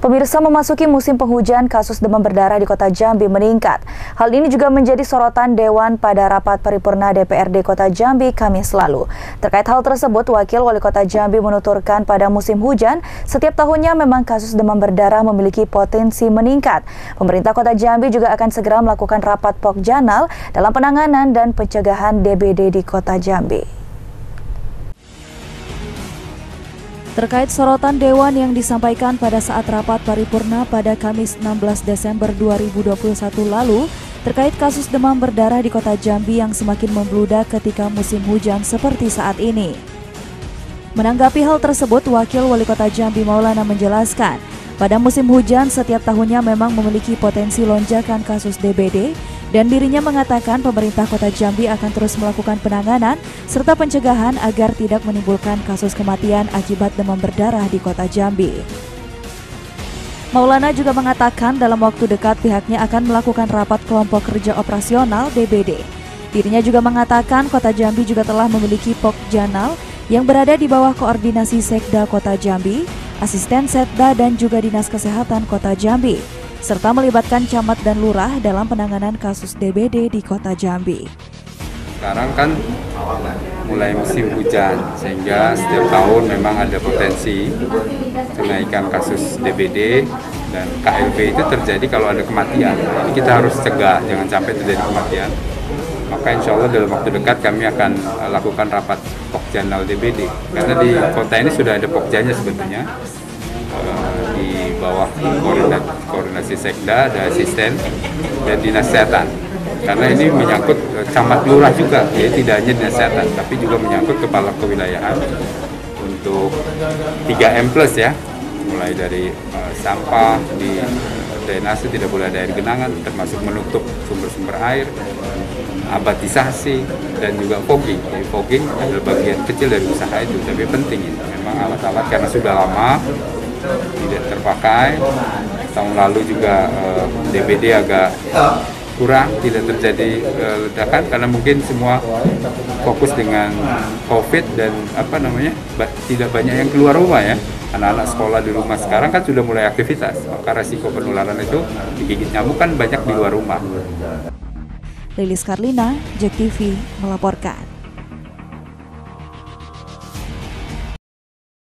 Pemirsa memasuki musim penghujan, kasus demam berdarah di kota Jambi meningkat. Hal ini juga menjadi sorotan Dewan pada rapat paripurna DPRD kota Jambi Kamis lalu. Terkait hal tersebut, Wakil Wali Kota Jambi menuturkan pada musim hujan, setiap tahunnya memang kasus demam berdarah memiliki potensi meningkat. Pemerintah kota Jambi juga akan segera melakukan rapat pokjanal dalam penanganan dan pencegahan DBD di kota Jambi. Terkait sorotan Dewan yang disampaikan pada saat rapat paripurna pada Kamis 16 Desember 2021 lalu, terkait kasus demam berdarah di kota Jambi yang semakin membludak ketika musim hujan seperti saat ini. Menanggapi hal tersebut, Wakil Wali Kota Jambi Maulana menjelaskan, pada musim hujan setiap tahunnya memang memiliki potensi lonjakan kasus DBD dan dirinya mengatakan pemerintah kota Jambi akan terus melakukan penanganan serta pencegahan agar tidak menimbulkan kasus kematian akibat demam berdarah di kota Jambi. Maulana juga mengatakan dalam waktu dekat pihaknya akan melakukan rapat kelompok kerja operasional DBD. Dirinya juga mengatakan kota Jambi juga telah memiliki Pokjanal yang berada di bawah koordinasi Sekda Kota Jambi, Asisten Setda dan juga Dinas Kesehatan Kota Jambi serta melibatkan camat dan lurah dalam penanganan kasus DBD di kota Jambi. Sekarang kan mulai musim hujan, sehingga setiap tahun memang ada potensi kenaikan kasus DBD dan KLB itu terjadi kalau ada kematian. Ini kita harus cegah, jangan sampai terjadi kematian. Maka insya Allah dalam waktu dekat kami akan lakukan rapat pokjanal DBD. Karena di kota ini sudah ada pokjanya sebetulnya di bawah koordinasi, sekda, ada asisten dan dinas kesehatan. Karena ini menyangkut eh, camat lurah juga, ya tidak hanya dinas kesehatan, tapi juga menyangkut kepala kewilayahan untuk 3M plus ya, mulai dari uh, sampah di drainase tidak boleh ada air genangan, termasuk menutup sumber-sumber air, abatisasi dan juga fogging. Jadi fogging adalah bagian kecil dari usaha itu, tapi penting ini. Memang alat-alat karena sudah lama tidak terpakai. Tahun lalu juga uh, eh, DBD agak kurang, tidak terjadi uh, ledakan karena mungkin semua fokus dengan COVID dan apa namanya tidak banyak yang keluar rumah ya. Anak-anak sekolah di rumah sekarang kan sudah mulai aktivitas, maka resiko penularan itu digigit nyamuk kan banyak di luar rumah. Lilis Karlina, JEK TV melaporkan.